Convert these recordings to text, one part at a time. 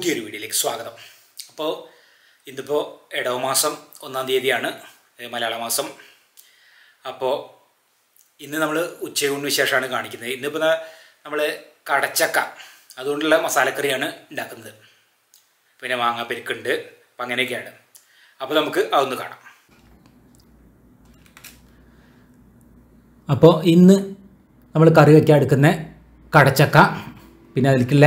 പുതിയൊരു വീഡിയോയിലേക്ക് സ്വാഗതം. അപ്പോൾ ഇന്നിപ്പോൾ ഇടവ മാസം ഒന്നാം തീയതിയാണ് മലയാള മാസം അപ്പോൾ ഇന്ന് നമ്മൾ ഉച്ചയൂണ് വിശേഷമാണ് കാണിക്കുന്നത്. ഇന്നിപ്പോൾ നമ്മൾ കടച്ചക്ക അതുകൊണ്ടുള്ള മസാലക്കറിയാണ് ഉണ്ടാക്കുന്നത്. പിന്നെ മാങ്ങാപ്പെരുക്കുണ്ട് അപ്പം അങ്ങനെയൊക്കെയാണ്. അപ്പോൾ നമുക്ക് അതൊന്ന് കാണാം. അപ്പോൾ ഇന്ന് നമ്മൾ കറി വയ്ക്കാൻ എടുക്കുന്ന കടച്ചക്ക പിന്നെ അതിലേക്കുള്ള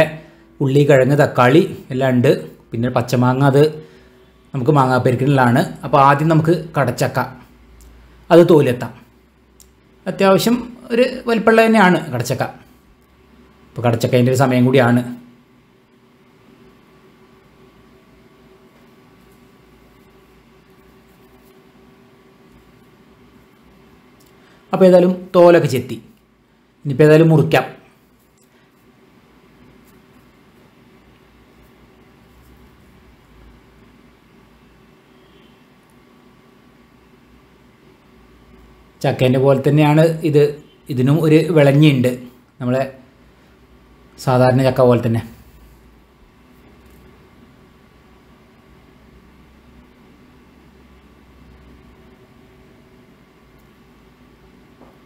ഉള്ളി കിഴങ്ങ് തക്കാളി എല്ലാം ഉണ്ട്. പിന്നെ പച്ചമാങ്ങ അത് നമുക്ക് മാങ്ങാപ്പെരിക്കലിലാണ് അപ്പോൾ ആദ്യം നമുക്ക് കടച്ചക്ക. അത് തോലെത്താം. അത്യാവശ്യം ഒരു വലിപ്പമുള്ള തന്നെയാണ് കടച്ചക്ക. ഇപ്പോൾ കടച്ചക്കേന്റെ ഒരു സമയം കൂടിയാണ്. അപ്പോൾ ഏതായാലും തോലൊക്കെ ചെത്തി. ഇനിയിപ്പോൾ ഏതായാലും മുറിക്കാം. ചക്കേന്റെ പോലെ തന്നെയാണ് ഇത്. ഇതിനും ഒരു വിളഞ്ഞിയുണ്ട് നമ്മളെ സാധാരണ ചക്ക പോലെ തന്നെ.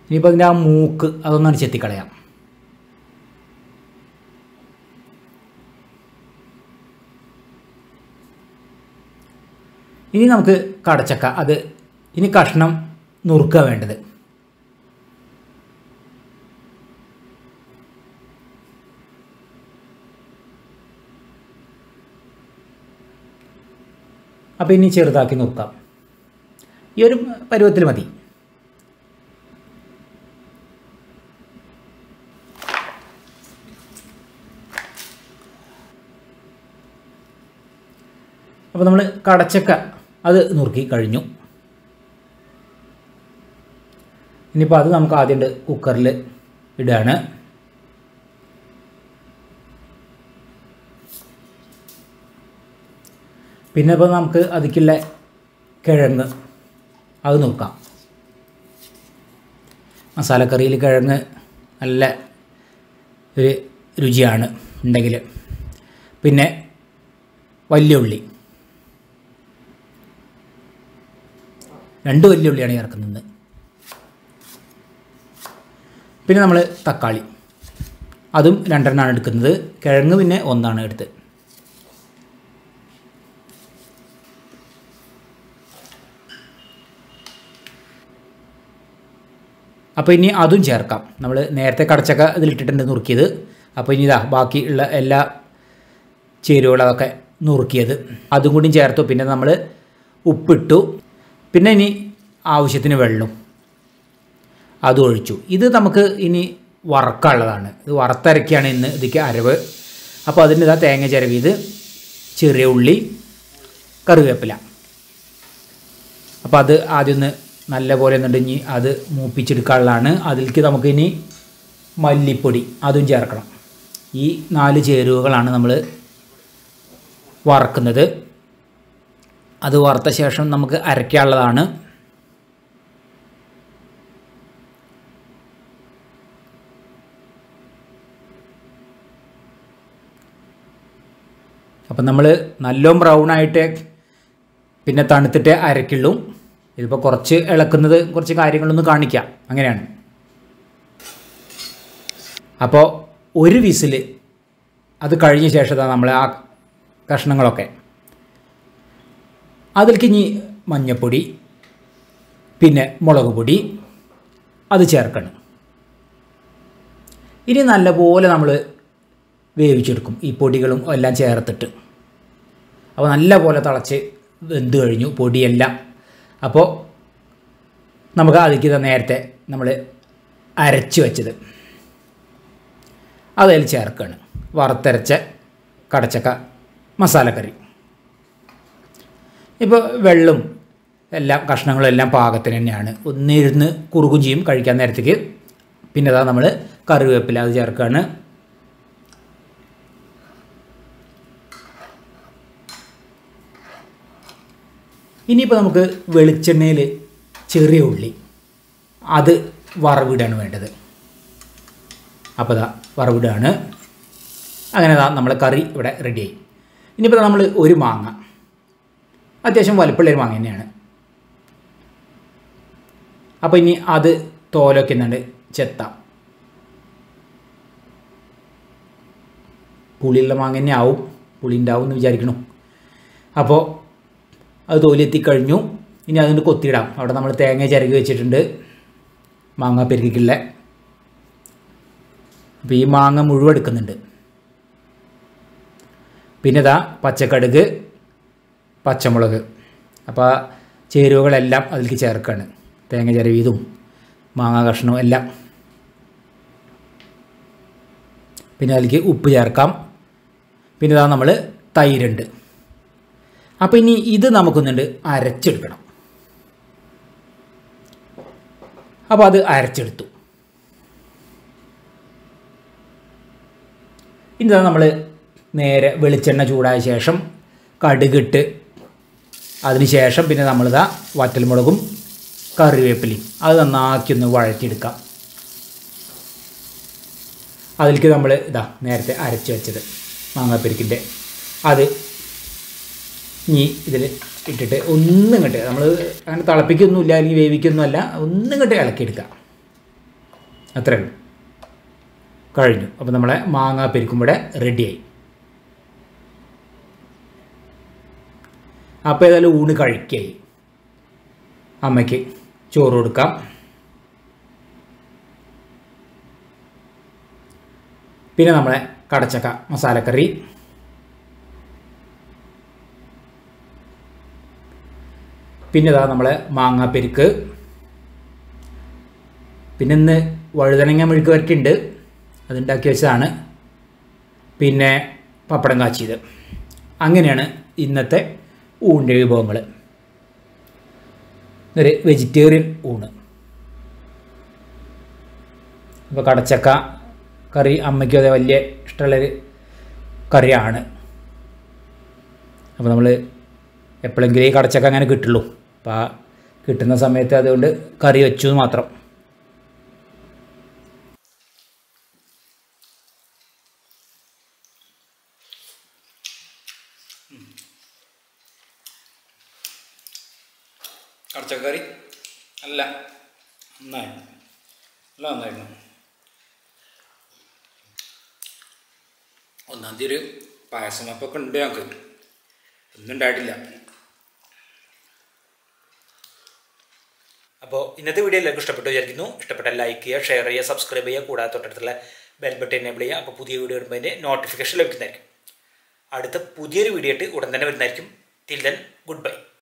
ഇനിയിപ്പോൾ അതിന്റെ ആ മൂക്ക് അതൊന്നാണ് ചെത്തിക്കളയാം ഇനി നമുക്ക് കടച്ചക്ക. അത് ഇനി കഷ്ണം നുറുക്കുക വേണ്ടത്. അപ്പോൾ ഇനി ചെറുതാക്കി നുറുക്കാം. ഈ ഒരു പരുവത്തിൽ മതി. അപ്പോൾ നമ്മൾ കടച്ചക്ക അത് നുറുക്കി കഴിഞ്ഞു. ഇനിയിപ്പോൾ അത് നമുക്ക് ആദ്യം കുക്കറിൽ ഇടുകയാണ് പിന്നെ ഇപ്പോൾ നമുക്ക് അതിക്കുള്ള കിഴങ്ങ് അത് നോക്കാം. മസാലക്കറിയിൽ കിഴങ്ങ് നല്ല ഒരു രുചിയാണ് ഉണ്ടെങ്കിൽ പിന്നെ വലിയ ഉള്ളി രണ്ട് വലിയ ഉള്ളിയാണ് ചേർക്കുന്നത്. പിന്നെ നമ്മൾ തക്കാളി. അതും രണ്ടെണ്ണമാണ് എടുക്കുന്നത്. കിഴങ്ങ് പിന്നെ ഒന്നാണ് എടുത്ത്. അപ്പോൾ ഇനി അതും ചേർക്കാം. നമ്മൾ നേരത്തെ കടച്ചക്ക ഇതിലിട്ടിട്ടുണ്ട് നുറുക്കിയത്. അപ്പോൾ ഇനി ഇതാ ബാക്കി ഉള്ള എല്ലാ ചേരുവകളൊക്കെ നുറുക്കിയത്. അതും കൂടി ചേർത്തു. പിന്നെ നമ്മൾ ഉപ്പിട്ടു. പിന്നെ ഇനി ആവശ്യത്തിന് വെള്ളം. അത് ഒഴിച്ചു. ഇത് നമുക്ക് ഇനി വറക്കാനുള്ളതാണ്. ഇത് വറുത്തരക്കിയാണ് ഇന്ന് ഇതിക്ക് അരവ്. അപ്പോൾ അതിന് ഇതാ തേങ്ങ ചിരവിയത് ചെറിയ ഉള്ളി കറിവേപ്പില. അപ്പോൾ അത് ആദ്യം ഒന്ന് നല്ല പോലെ എന്നുണ്ടെങ്കിൽ അത് മൂപ്പിച്ചെടുക്കാനുള്ളതാണ്. അതിലേക്ക് നമുക്കിനി മല്ലിപ്പൊടി അതും ചേർക്കണം. ഈ നാല് ചേരുവകളാണ് നമ്മൾ വറക്കുന്നത്. അത് വറുത്ത ശേഷം നമുക്ക് അരയ്ക്കാനുള്ളതാണ്. അപ്പം നമ്മൾ നല്ലോം ബ്രൗൺ ആയിട്ട് പിന്നെ തണുത്തിട്ട് അരക്കുള്ളൂ. ഇതിപ്പോൾ കുറച്ച് ഇളക്കുന്നത് കുറച്ച് കാര്യങ്ങളൊന്ന് കാണിക്കാം. അങ്ങനെയാണ്. അപ്പോൾ ഒരു വിസിൽ അത് കഴിഞ്ഞ ശേഷത്താണ് നമ്മൾ ആ കഷ്ണങ്ങളൊക്കെ. അതിലേക്ക് ഇനി മഞ്ഞപ്പൊടി പിന്നെ മുളക് പൊടി അത് ചേർക്കണം. ഇനി നല്ലപോലെ നമ്മൾ വേവിച്ചെടുക്കും ഈ പൊടികളും എല്ലാം ചേർത്തിട്ട്. അപ്പോൾ നല്ല പോലെ തിളച്ച് വെന്ത് കഴിഞ്ഞു പൊടിയെല്ലാം. അപ്പോൾ നമുക്ക് അതിക്ക് നേരത്തെ നമ്മൾ അരച്ച് വെച്ചത്. അതിൽ ചേർക്കുകയാണ് വറുത്തരച്ച കടച്ചക്ക മസാലക്കറി. ഇപ്പോൾ വെള്ളം എല്ലാം കഷ്ണങ്ങളും എല്ലാം പാകത്തിന് തന്നെയാണ്. ഒന്നിരുന്ന് കുറുകും ചെയ്യും കഴിക്കാൻ നേരത്തേക്ക്. പിന്നെ അതാ നമ്മൾ കറിവേപ്പില അത് ചേർക്കുകയാണ് ഇനിയിപ്പോൾ നമുക്ക് വെളിച്ചെണ്ണയിൽ ചെറിയ ഉള്ളി. അത് വറവിടാണ് വേണ്ടത്. അപ്പോൾ ഇതാ വറവിടാണ്. അങ്ങനെ ഇതാ നമ്മളെ കറി ഇവിടെ റെഡിയായി ഇനിയിപ്പോൾ നമ്മൾ ഒരു മാങ്ങ. അത്യാവശ്യം വലുപ്പമുള്ള ഒരു മാങ്ങ തന്നെയാണ്. അപ്പോൾ ഇനി അത് തോലൊക്കെ എന്നുണ്ട് ചെത്ത. പുളിയുള്ള മാങ്ങ തന്നെ ആവും പുളി ഉണ്ടാവും എന്ന് വിചാരിക്കണു. അപ്പോൾ അത് തോലെത്തിക്കഴിഞ്ഞു ഇനി അതുകൊണ്ട് കൊത്തിയിടാം. അവിടെ നമ്മൾ തേങ്ങ ചിരകി വെച്ചിട്ടുണ്ട്. മാങ്ങ പെരുക്കിക്കുള്ള അപ്പോൾ ഈ മാങ്ങ മുഴുവൻ എടുക്കുന്നുണ്ട്. പിന്നെ ഇതാ പച്ചക്കടുക് പച്ചമുളക്. അപ്പോൾ ചേരുവകളെല്ലാം അതിലേക്ക് ചേർക്കുകയാണ് തേങ്ങ ചിരവിയതും മാങ്ങ കഷ്ണവും എല്ലാം. പിന്നെ അതിലേക്ക് ഉപ്പ് ചേർക്കാം. പിന്നെ ഇതാ നമ്മൾ തൈരുണ്ട്. അപ്പോൾ ഇനി ഇത് നമുക്കൊന്നുണ്ട് അരച്ചെടുക്കണം. അപ്പോൾ അത് അരച്ചെടുത്തു. ഇനി നമ്മൾ നേരെ വെളിച്ചെണ്ണ ചൂടായ ശേഷം കടുകിട്ട് ശേഷം പിന്നെ നമ്മളിതാ വറ്റൽമുളകും കറിവേപ്പിലയും അത് നന്നാക്കി ഒന്ന് വഴറ്റിയെടുക്കാം. അതിലേക്ക് നമ്മൾ ഇതാ നേരത്തെ അരച്ച് വെച്ചത് മാങ്ങാപ്പെരിക്കിന്റെ അത് ഇനി ഇതിൽ ഇട്ടിട്ട് ഒന്നും ഇങ്ങോട്ട് നമ്മൾ അങ്ങനെ തിളപ്പിക്കൊന്നുമില്ല അല്ലെങ്കിൽ വേവിക്കൊന്നുമല്ല ഒന്നും ഇങ്ങോട്ട് ഇളക്കിയെടുക്കുക. അത്രേ ഉള്ളൂ. കഴിഞ്ഞു. അപ്പോൾ നമ്മളെ മാങ്ങ ഇവിടെ റെഡിയായി. അപ്പോൾ ഏതായാലും ഊണ് കഴിക്കായി. അമ്മയ്ക്ക് ചോറ് കൊടുക്കാം. പിന്നെ നമ്മളെ കടച്ചക്ക മസാലക്കറി. പിന്നെ ഇതാ നമ്മളെ മാങ്ങാപ്പെരുക്ക് പിന്നെ ഇന്ന് വഴുതനങ്ങ മെഴുക്ക് വരട്ടിണ്ട് അതുണ്ടാക്കി വെച്ചതാണ്. പിന്നെ പപ്പടം കാച്ചിയത്. അങ്ങനെയാണ് ഇന്നത്തെ ഊണിന്റെ വിഭവങ്ങൾ ഒരു വെജിറ്റേറിയൻ ഊണ്. ഇപ്പോൾ കടച്ചക്ക കറി അമ്മയ്ക്കും അതേ വലിയ ഇഷ്ടമുള്ളൊരു കറിയാണ്. അപ്പോൾ നമ്മൾ എപ്പോഴെങ്കിലും ഈ കടച്ചക്ക അങ്ങനെ കിട്ടുള്ളൂ. അപ്പോൾ ആ കിട്ടുന്ന സമയത്ത് അതുകൊണ്ട് കറി വെച്ചു മാത്രം. കറി അല്ല നന്നായി അല്ല നന്നായിരുന്നു. ഒന്നാം തീയതി ഒരു പായസം അപ്പൊക്കെ ഉണ്ട് ഞങ്ങൾക്ക്. ഒന്നും ഉണ്ടായിട്ടില്ല. അപ്പോൾ ഇന്നത്തെ വീഡിയോ എല്ലാവർക്കും ഇഷ്ടപ്പെട്ടു വിചാരിക്കുന്നു. ഇഷ്ടപ്പെട്ട ലൈക്ക് ചെയ്യുക ഷെയർ ചെയ്യുക സബ്സ്ക്രൈബ് ചെയ്യുക. കൂടാതെ തൊട്ടടുത്തുള്ള ബെൽ ബട്ടൺ എനേബിൾ ചെയ്യുക. അപ്പോൾ പുതിയ വീഡിയോ വരുമ്പോൾ നോട്ടിഫിക്കേഷൻ ലഭിക്കുന്നതായിരിക്കും. അടുത്ത പുതിയൊരു വീഡിയോ ആയിട്ട് ഉടൻ തന്നെ വരുന്നതായിരിക്കും. തിൽ ദൻ ഗുഡ് ബൈ